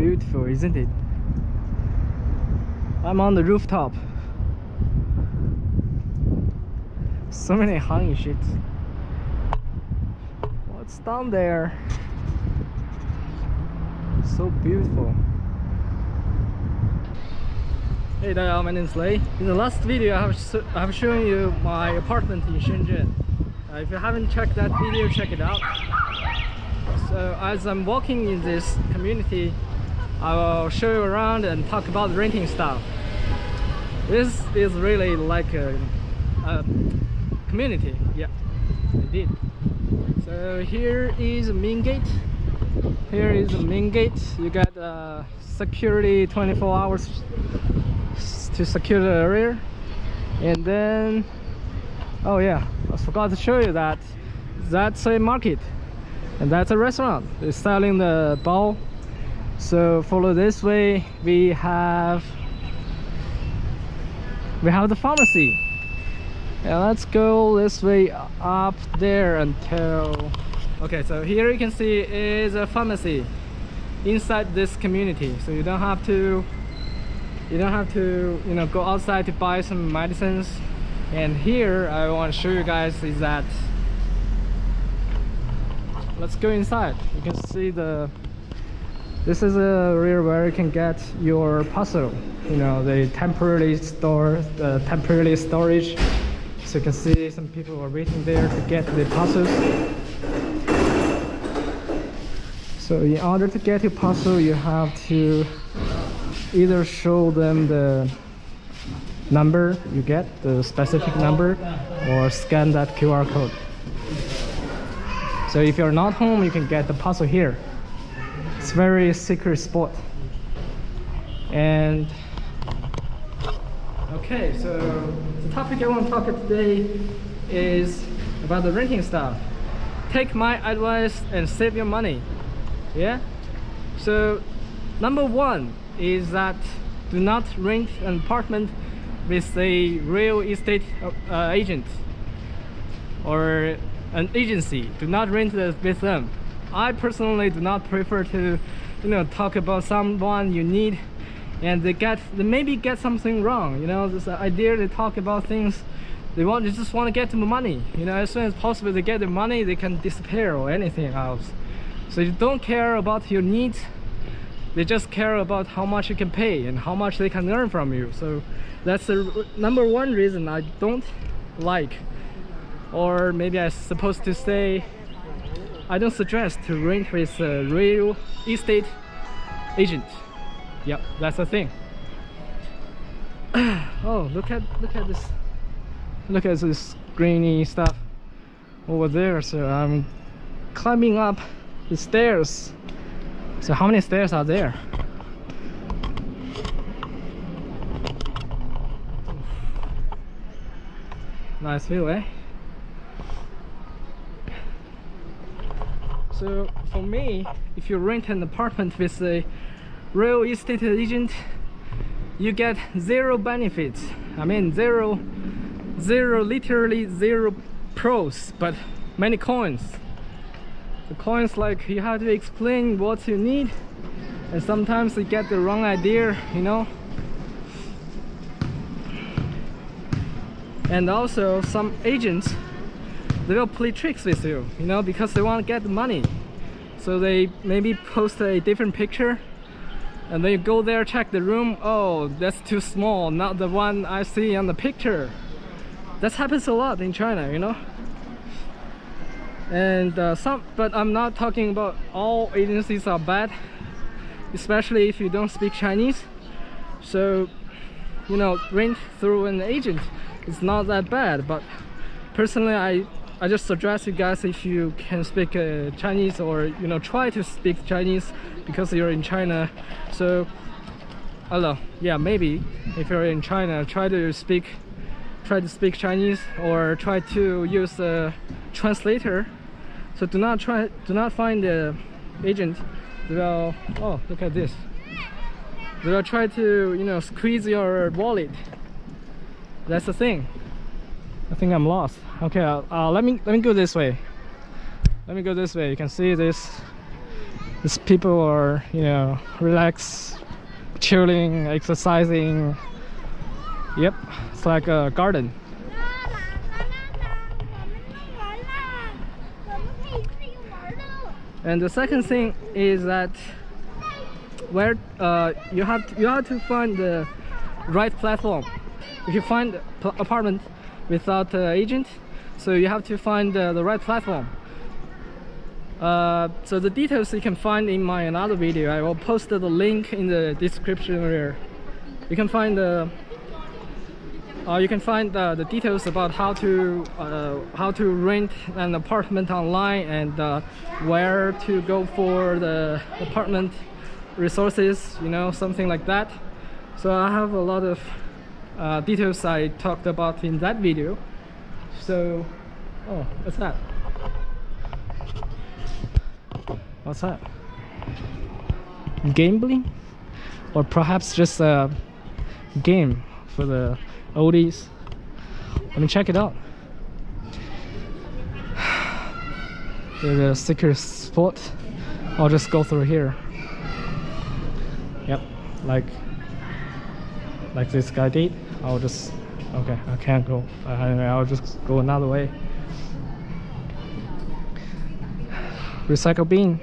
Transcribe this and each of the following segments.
beautiful, isn't it? I'm on the rooftop. So many hanging sheets. What's down there? So beautiful. Hey there, my name is Lei. In the last video, I have, I have shown you my apartment in Shenzhen. Uh, if you haven't checked that video, check it out. So as I'm walking in this community, I will show you around and talk about renting stuff. This is really like a, a community, yeah, indeed. So here is the main gate. Here is the main gate. You got uh, security 24 hours to secure the area. And then, oh yeah, I forgot to show you that that's a market and that's a restaurant it's selling the bao so follow this way. We have we have the pharmacy. Let's go this way up there until okay so here you can see is a pharmacy inside this community. So you don't have to you don't have to you know go outside to buy some medicines. And here I want to show you guys is that let's go inside. You can see the this is a area where you can get your puzzle. You know they temporarily store uh, the temporary storage. So you can see some people are waiting there to get the puzzles. So in order to get your puzzle you have to either show them the number you get the specific number or scan that QR code. So if you're not home, you can get the puzzle here. It's very secret spot. And okay, so the topic I want to talk about today is about the renting stuff. Take my advice and save your money. Yeah. So number one is that do not rent an apartment with a real estate uh, agent or an agency do not rent with them i personally do not prefer to you know talk about someone you need and they get they maybe get something wrong you know this idea they talk about things they want they just want to get the money you know as soon as possible they get the money they can disappear or anything else. So you don't care about your needs they just care about how much you can pay and how much they can earn from you. So that's the number one reason i don't like or maybe I'm supposed to say I don't suggest to rent with a real estate agent. Yep that's the thing. Oh look at look at this. Look at this greeny stuff over there so I'm climbing up the stairs. So how many stairs are there? Nice view eh so for me if you rent an apartment with a real estate agent you get zero benefits. I mean zero zero literally zero pros but many coins. The coins like you have to explain what you need and sometimes you get the wrong idea you know? And also some agents they will play tricks with you you know because they want to get the money. So they maybe post a different picture and then you go there check the room oh that's too small not the one I see on the picture. That happens a lot in China you know? And uh, some but I'm not talking about all agencies are bad especially if you don't speak Chinese. So you know rent through an agent. It's not that bad but personally I I just suggest you guys if you can speak uh, Chinese or you know try to speak Chinese because you're in China. So know yeah maybe if you're in China try to speak try to speak Chinese or try to use a translator. So do not try do not find the agent. They will oh look at this. They will try to you know squeeze your wallet. That's the thing I think I'm lost. Okay, uh, uh, let me let me go this way. Let me go this way. You can see this. These people are you know relax, chilling, exercising. Yep, it's like a garden. And the second thing is that where uh, you have to, you have to find the right platform. If you find apartment without uh, agent. So you have to find uh, the right platform. Uh, so the details you can find in my another video. I will post the link in the description here. You can find the uh, you can find the details about how to uh, how to rent an apartment online and where to go for the apartment resources you know something like that. So I have a lot of uh, details I talked about in that video. So oh what's that? What's that? Gambling? Or perhaps just a game for the oldies? Let me check it out. There's a secret spot. I'll just go through here. Yep like like this guy did I'll just okay I can't go I, I'll just go another way recycle bin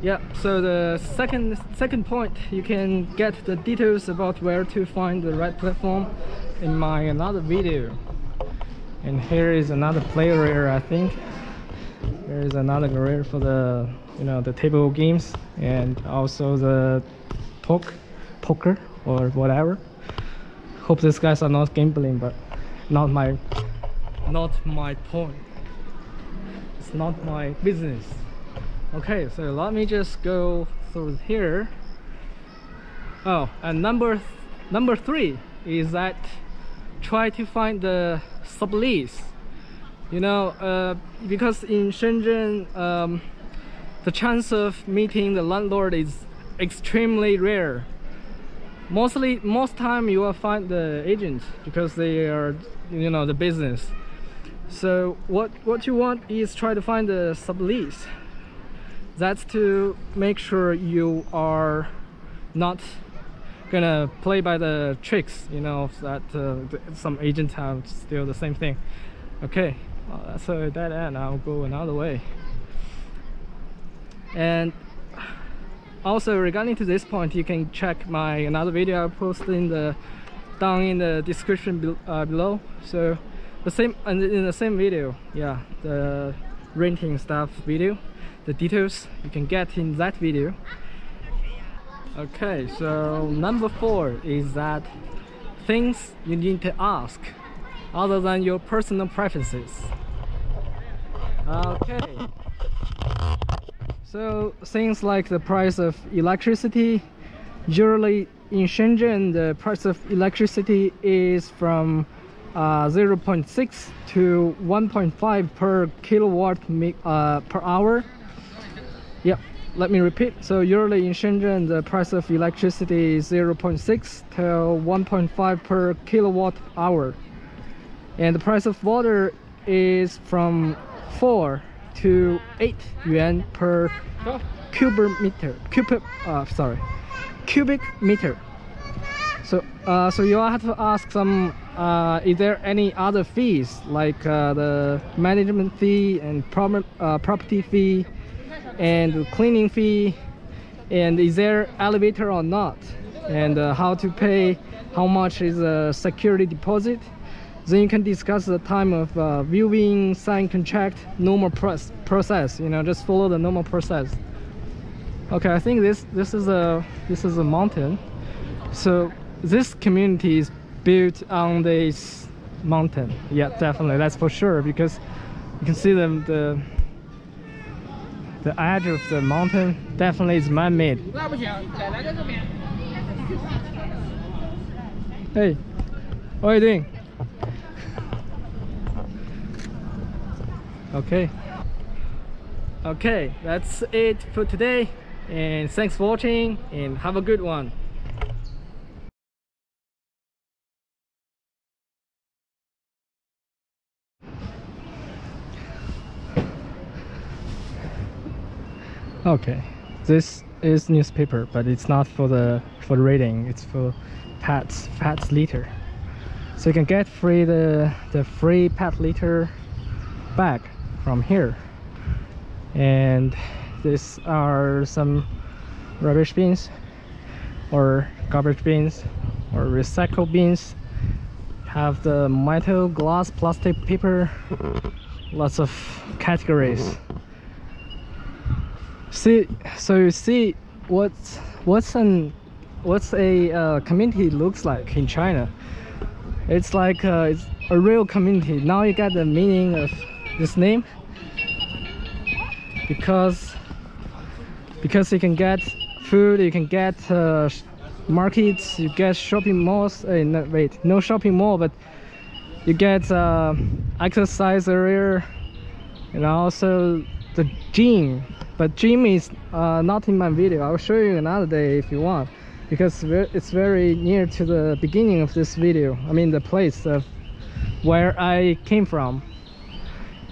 Yeah, so the second second point you can get the details about where to find the right platform in my another video. And here is another player area I think. There is another area for the you know the table games and also the poke poker or whatever. Hope these guys are not gambling but not my not my point. It's not my business. Okay, so let me just go through here. Oh, and number th- number three is that try to find the sublease. You know, uh, because in Shenzhen, um, the chance of meeting the landlord is extremely rare. Mostly, most time you will find the agent because they are, you know, the business. So what what you want is try to find the sublease that's to make sure you are not gonna play by the tricks you know that uh, some agents have still the same thing okay that's a dead end i'll go another way. And also regarding to this point you can check my another video i posted in the down in the description be- uh, below. So the same in the same video yeah the renting stuff video the details you can get in that video. Okay so number four is that things you need to ask other than your personal preferences okay so things like the price of electricity usually in Shenzhen the price of electricity is from uh, 0.6 to 1.5 per kilowatt uh, per hour Yep, let me repeat. So usually in Shenzhen, the price of electricity is 0.6 to 1.5 per kilowatt hour. And the price of water is from 4 to 8 yuan per cubic meter. Cubic, uh, sorry, cubic meter. So, uh, so you have to ask some. Uh, is there any other fees like uh, the management fee and prom- uh, property fee? and cleaning fee and is there elevator or not and uh, how to pay how much is a security deposit then you can discuss the time of uh, viewing sign contract normal press process you know just follow the normal process okay i think this this is a this is a mountain so this community is built on this mountain yeah definitely that's for sure because you can see them the the edge of the mountain definitely is man-made. Hey, what are you doing? okay. Okay that's it for today and thanks for watching and have a good one. Okay this is newspaper but it's not for the for reading it's for pets pets litter so you can get free the the free pet litter bag from here. And these are some rubbish bins or garbage bins or recycle bins. Have the metal, glass, plastic, paper, lots of categories see so you see what's what's an what's a uh, community looks like in china it's like uh, it's a real community now you get the meaning of this name because because you can get food you can get uh, markets you get shopping malls uh, no, wait no shopping mall but you get uh, exercise area and also the gym. But gym is uh, not in my video. I'll show you another day if you want because it's very near to the beginning of this video I mean the place of where I came from.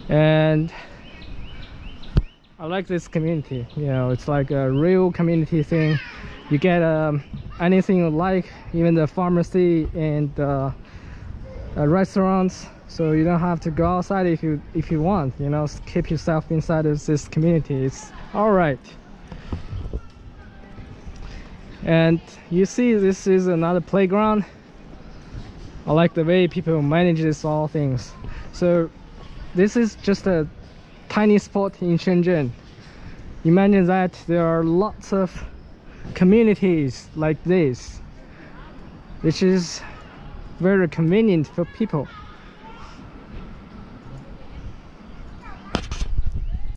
And I like this community you know it's like a real community thing. You get um, anything you like even the pharmacy and uh, uh, restaurants so you don't have to go outside if you if you want you know keep yourself inside of this community it's all right and you see this is another playground. I like the way people manage this all things. So this is just a tiny spot in shenzhen. Imagine that there are lots of communities like this which is very convenient for people